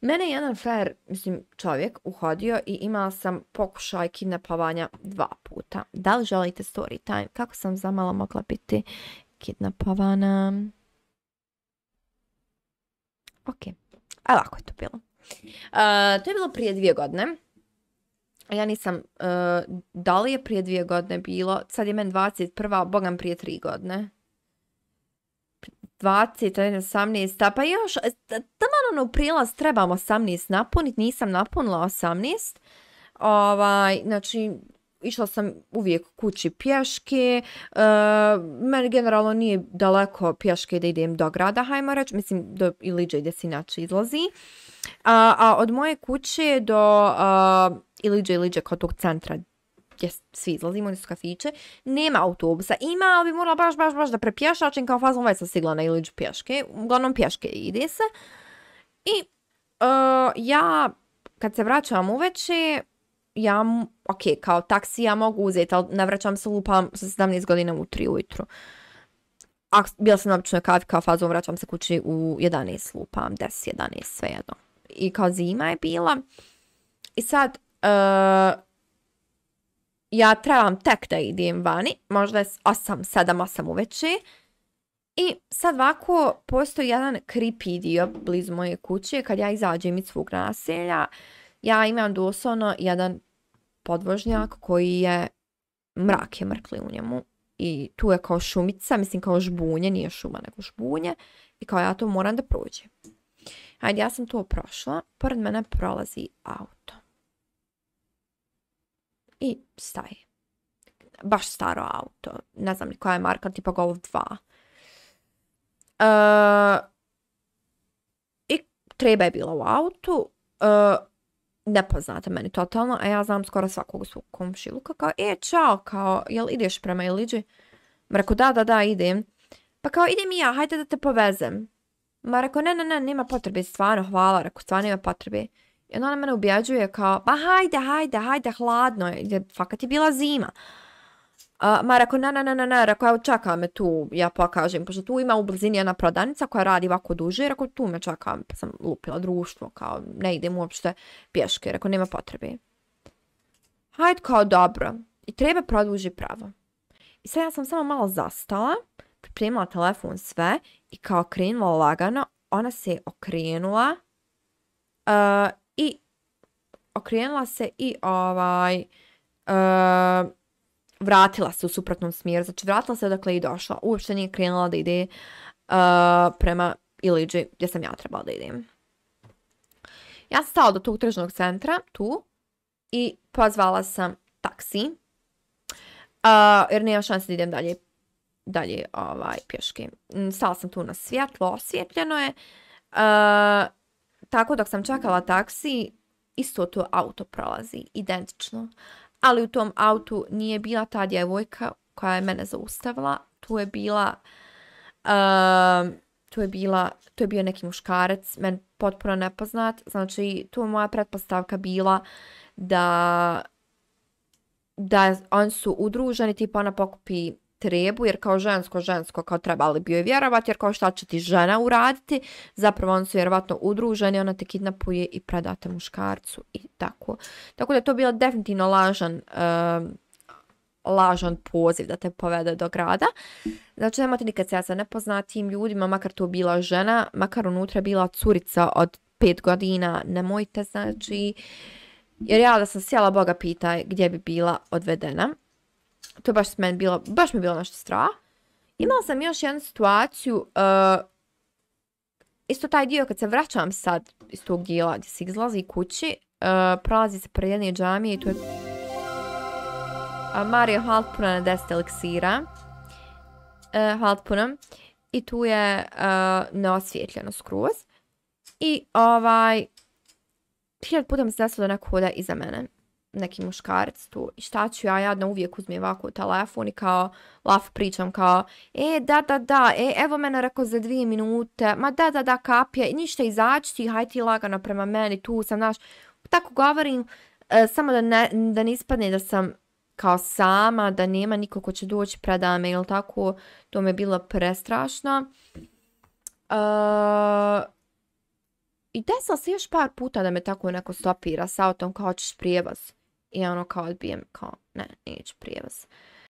Mene je jedan fair, mislim, čovjek uhodio i imala sam pokušaj kidnapovanja dva puta. Da li želite story time? Kako sam zamalo mogla biti kidnapovana? Ok, a lako je to bilo. Uh, to je bilo prije dvije godine. Ja nisam, uh, da li je prije dvije godine bilo, sad je meni 21. Bogam prije tri godine. 20, 18, pa još, tamo ono u prilaz trebam 18 napuniti, nisam napunila 18. Ovaj, znači, išla sam uvijek kući pješke, uh, meni generalno nije daleko pješke da idem do grada, hajmo reći, mislim do Iliđe gdje se inače izlazi. A, a od moje kuće do Iliđe, Iliđe kod tog centra gdje svi izlazimo iz kafiće, nema autobusa. Ima, ali bi morala baš, baš, baš da prepješačim kao fazom već sam stigla na Iliđu pješke. Uglavnom pješke ide se. I uh, ja, kad se vraćam uveče, ja, ok, kao taksi ja mogu uzeti, ali ne vraćam se lupam sa 17 godina u 3 ujutru. A bila sam obično kavi kao fazom, vraćam se kući u 11 lupam, 10, 11, svejedno. I kao zima je bila. I sad, uh, ja trebam tek da idem vani, možda je 8, 7, 8 uveče. I sad ovako postoji jedan creepy dio blizu moje kuće, kad ja izađem iz svog naselja, ja imam doslovno jedan podvožnjak koji je, mrak je mrkli u njemu i tu je kao šumica, mislim kao žbunje, nije šuma nego žbunje i kao ja to moram da prođem. Hajde, ja sam to prošla, pored mene prolazi auto i staje. Baš staro auto. Ne znam ni koja je marka, tipa Golf 2. Uh, I treba je bila u autu. Uh, nepoznata meni totalno, a ja znam skoro svakog svog komšiluka. Kao, e, čao, kao, jel ideš prema Iliđi? Ma rekao, da, da, da, idem. Pa kao, idem i ja, hajde da te povezem. Ma rekao, ne, ne, ne, nema potrebe, stvarno, hvala, rekao, stvarno nema potrebe. I ona mene ubjeđuje kao, pa hajde, hajde, hajde, hladno je, fakat je bila zima. Uh, ma rekao, ne, ne, ne, ne, ne, rekao, evo čeka me tu, ja pokažem, pošto tu ima u blizini jedna prodavnica koja radi ovako duže, rekao, tu me čeka, pa sam lupila društvo, kao, ne idem uopšte pješke, rekao, nema potrebe. Hajde, kao, dobro, i treba produži pravo. I sad ja sam samo malo zastala, pripremila telefon sve i kao krenula lagano, ona se okrenula uh, i okrenula se i ovaj uh, vratila se u suprotnom smjeru. Znači vratila se odakle i došla. Uopšte nije krenula da ide uh, prema Iliđi gdje sam ja trebala da idem. Ja sam stala do tog tržnog centra tu i pozvala sam taksi. Uh, jer nema šanse da idem dalje dalje ovaj, pješke. Mm, stala sam tu na svjetlo, osvjetljeno je. Uh, tako dok sam čekala taksi, isto to auto prolazi, identično. Ali u tom autu nije bila ta djevojka koja je mene zaustavila, tu je bila, uh, tu je bila, tu je bio neki muškarac, men potpuno nepoznat, znači tu je moja pretpostavka bila da da on su udruženi, tipa ona pokupi trebu, jer kao žensko, žensko kao trebali bi joj vjerovati, jer kao šta će ti žena uraditi, zapravo on su vjerovatno udruženi, ona te kidnapuje i predate muškarcu i tako. Tako da je to bilo definitivno lažan, lažan poziv da te povede do grada. Znači nemate nikad se ja sa nepoznatim ljudima, makar to bila žena, makar unutra bila curica od pet godina, nemojte znači, jer ja da sam sjela Boga pitaj gdje bi bila odvedena to baš meni bilo, baš mi je bilo nešto strah. Imala sam još jednu situaciju, uh, isto taj dio kad se vraćam sad iz tog dijela gdje se izlazi kući, uh, prolazi se pred jedne džamije i tu je uh, Mario hvala puno na 10 eliksira. Uh, hvala puno. I tu je uh, neosvjetljeno skroz. I ovaj, hiljad puta mi se desilo da neko hoda iza mene neki muškarac tu i šta ću ja? Jadno uvijek uzmem ovako telefon i kao laf pričam kao e da da da e evo mene rekao za dvije minute. Ma da da da kapija i ništa izaći ti haj ti lagano prema meni tu sam naš tako govorim e, samo da ne, da ne ispadne da sam kao sama da nema niko ko će doći preda me ili tako? To mi je bilo prestrašno uh, I desilo se još par puta da me tako neko stopira s autom kao ćeš prijevoz. I ono kao odbijem kao ne, neću prijevoz.